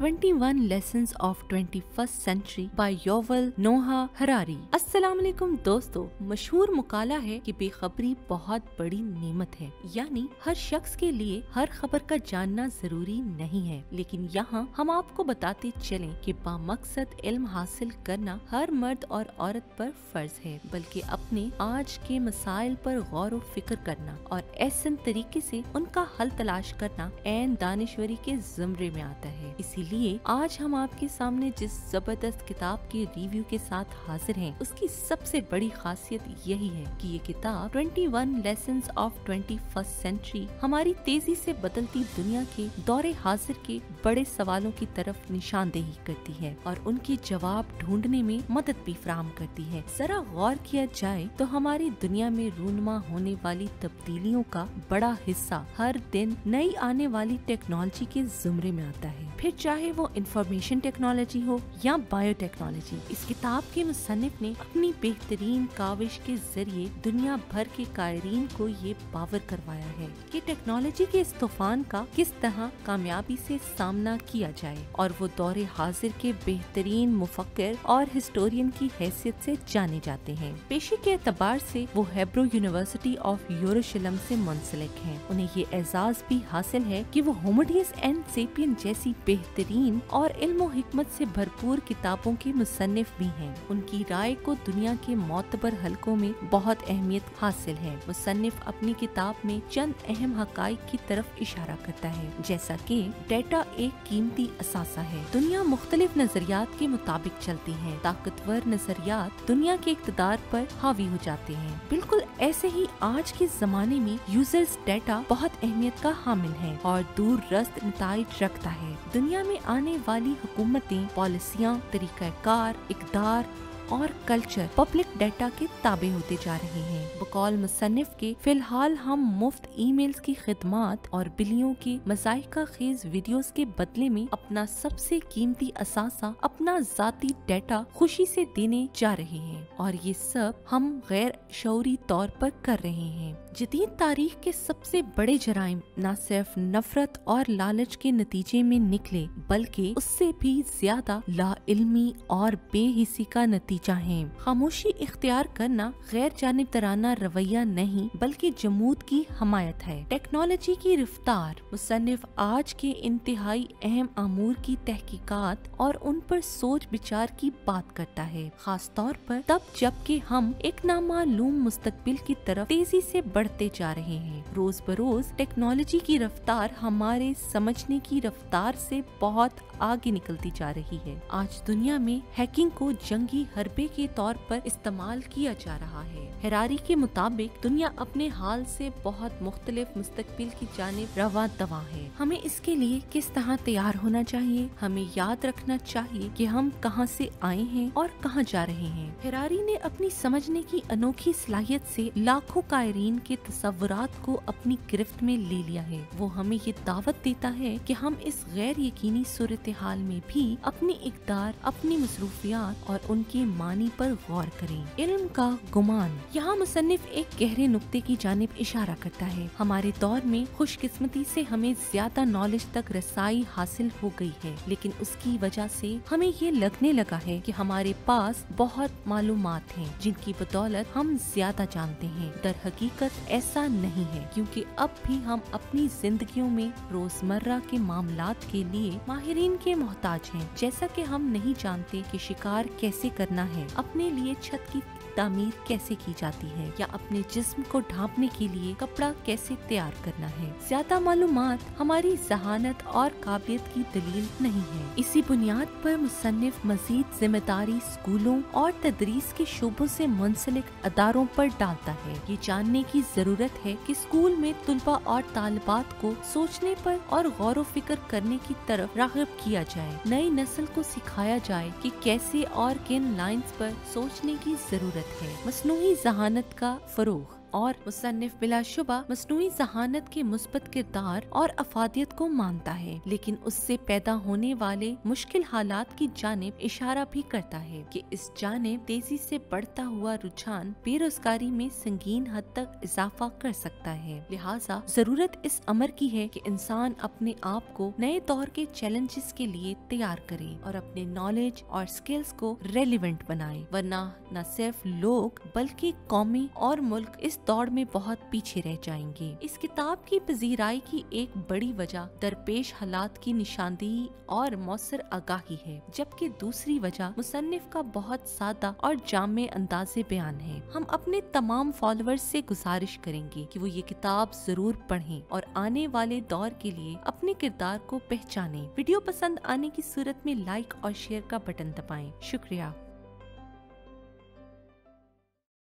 21 Lessons of 21st Century by Yoval Noah Harari. अस्सलाम वालेकुम दोस्तों, मशहूर मुकाला है कि बेखबरी बहुत बड़ी नेमत है। यानी हर शख्स के लिए हर खबर का जानना ज़रूरी नहीं है। लेकिन यहाँ हम आपको बताते चलें कि बामकसद इल्म हासिल करना हर मर्द और औरत पर फ़र्ज़ है, बल्कि अपने आज के मसाइल पर गौर व फ़िक्र करना और ऐसा तरीके से उनका हल तलाश करना एन दानिश्वरी के जमरे में आता है। इसीलिए आज हम आपके सामने जिस ज़बरदस्त किताब के रिव्यू के साथ हाजिर हैं, उसकी सबसे बड़ी खासियत यही है कि ये किताब 21 one lesson of 21st century हमारी तेज़ी से बदलती दुनिया के दौरे हाजिर के बड़े सवालों की तरफ़ निशानदेही करती है और उनके जवाब ढूँढने में मदद भी फ्राहम करती है। जरा गौर किया जाए तो हमारी दुनिया में रूनमा होने वाली तब्दीलियों का बड़ा हिस्सा हर दिन नई आने वाली टेक्नोलॉजी के जुमरे में आता है। फिर चाहे वो इंफॉर्मेशन टेक्नोलॉजी हो या बायोटेक्नोलॉजी इस किताब के मुसन्निफ ने अपनी बेहतरीन काविश के ज़रिए दुनिया भर के कायरीन को ये बावर करवाया है कि टेक्नोलॉजी के इस तूफ़ान का किस तरह कामयाबी से सामना किया जाए और वो दौरे हाजिर के बेहतरीन मुफक्र और हिस्टोरियन की हैसियत से जाने जाते हैं। पेशे के एतबार से वो हेब्रो यूनिवर्सिटी ऑफ़ यूरोशलम से मुंसलिक हैं। उन्हें ये एजाज भी हासिल है कि वो होमोडियस एंड सेपियन जैसी बेहतरीन और इल्म हिकमत से भरपूर किताबों के मुसन्निफ भी हैं। उनकी राय को दुनिया के मोतबर हलकों में बहुत अहमियत हासिल है। मुसन्निफ अपनी किताब में चंद अहम हकाइक की तरफ़ इशारा करता है, जैसा कि डेटा एक कीमती असासा है। दुनिया मुख्तलिफ़ नजरियात के मुताबिक चलती है। ताकतवर नजरियात दुनिया के इकतदार पर हावी हो जाते हैं। बिल्कुल ऐसे ही आज के जमाने में यूज़र्स डेटा बहुत अहमियत का हामिल है और दूर रस्त नतज रखता है। दुनिया में आने वाली हुकूमतें, पॉलिसियाँ तरीका कार इकदार और कल्चर, पब्लिक डाटा के ताबे होते जा रहे हैं। बकौल मुसन्निफ के फ़िलहाल हम मुफ़्त ईमेल्स की खिदमत और बिलियों के मजाइका खेज वीडियोस के बदले में अपना सबसे कीमती असासा, अपना जाती डाटा खुशी से देने जा रहे हैं। और ये सब हम गैर शौरी तौर पर कर रहे हैं। जदीद तारीख के सबसे बड़े जराइम न सिर्फ़ नफरत और लालच के नतीजे में निकले, बल्कि उससे भी ज़्यादा लाइल्मी और बेहिसी का नतीजा है। खामोशी इख्तियार करना गैर जानबदाराना रवैया नहीं, बल्कि जमूद की हमायत है। टेक्नोलॉजी की रफ्तार मुसन्फ आज के इंतहाई अहम अमूर की तहकीकात और उन पर सोच विचार की बात करता है। खास तौर पर तब जबकि हम एक नामालूम मुस्तबिल की तरफ़ तेज़ी से बढ़ते जा रहे हैं। रोज बरोज टेक्नोलॉजी की रफ्तार हमारे समझने की रफ्तार से बहुत आगे निकलती जा रही है। आज दुनिया में हैकिंग को जंगी हरबे के तौर पर इस्तेमाल किया जा रहा है। हरारी के मुताबिक दुनिया अपने हाल से बहुत मुख्तलिफ़ मुस्तकबिल की जानब रवा दवा है। हमें इसके लिए किस तरह तैयार होना चाहिए? हमें याद रखना चाहिए कि हम कहाँ से आए हैं और कहाँ जा रहे हैं। हरारी ने अपनी समझने की अनोखी सलाहियत से लाखों कायरीन के तस्वुरात को अपनी गिरफ्त में ले लिया है। वो हमें ये दावत देता है कि हम इस गैर यकीनी सूरत हाल में भी अपनी इकदार, अपनी मसरूफियात और उनके मानी पर गौर करें। इल्म का गुमान यहाँ मुसन्निफ एक गहरे नुकते की जानब इशारा करता है। हमारे दौर में खुशकिस्मती से हमें ज़्यादा नॉलेज तक रसाई हासिल हो गई है, लेकिन उसकी वजह से हमें ये लगने लगा है कि हमारे पास बहुत मालूमात हैं, जिनकी बदौलत हम ज़्यादा जानते हैं। दर हकीकत ऐसा नहीं है, क्योंकि अब भी हम अपनी जिंदगियों में रोज़मर्रा के मामला के लिए माहरीन के मोहताज हैं। जैसा कि हम नहीं जानते कि शिकार कैसे करना है, अपने लिए छत की तामीर कैसे की जाती है? या अपने जिस्म को ढांपने के लिए कपड़ा कैसे तैयार करना है? ज़्यादा मालूम हमारी जहानत और काबिलियत की दलील नहीं है। इसी बुनियाद पर मुसनफ मजीद ज़िम्मेदारी स्कूलों और तदरीस के शोबों से मुंसलिक अदारों पर डालता है। ये जानने की ज़रूरत है कि स्कूल में तुलबा और तालबात को सोचने पर और गौर फ़िक्र करने की तरफ़ रागब किया जाए। नई नस्ल को सिखाया जाए कि कैसे और किन लाइंस पर सोचने की ज़रूरत है। मसनू जहानत का फरोग और मुसन्फ बिलाशुबा मसनू जहानत के मुस्बत किरदार और अफादियत को मानता है, लेकिन उससे पैदा होने वाले मुश्किल हालात की जानब इशारा भी करता है कि इस जानब तेज़ी से बढ़ता हुआ रुझान बेरोजगारी में संगीन हद तक इजाफा कर सकता है। लिहाजा ज़रूरत इस अमर की है कि इंसान अपने आप को नए दौर के चैलेंजेस के लिए तैयार करे और अपने नॉलेज और स्किल्स को रेलिवेंट बनाए, वरना न सिर्फ़ लोग बल्कि कौमी और मुल्क दौड़ में बहुत पीछे रह जाएँगे। इस किताब की पजीराई की एक बड़ी वजह दरपेश हालात की निशानदेही और मौसर आगाही है, जबकि दूसरी वजह मुसन्फ का बहुत सादा और जाम अंदाज बयान है। हम अपने तमाम फॉलोअर्स से गुजारिश करेंगे कि वो ये किताब ज़रूर पढ़ें और आने वाले दौर के लिए अपने किरदार को पहचाने। वीडियो पसंद आने की सूरत में लाइक और शेयर का बटन दबाएँ। शुक्रिया।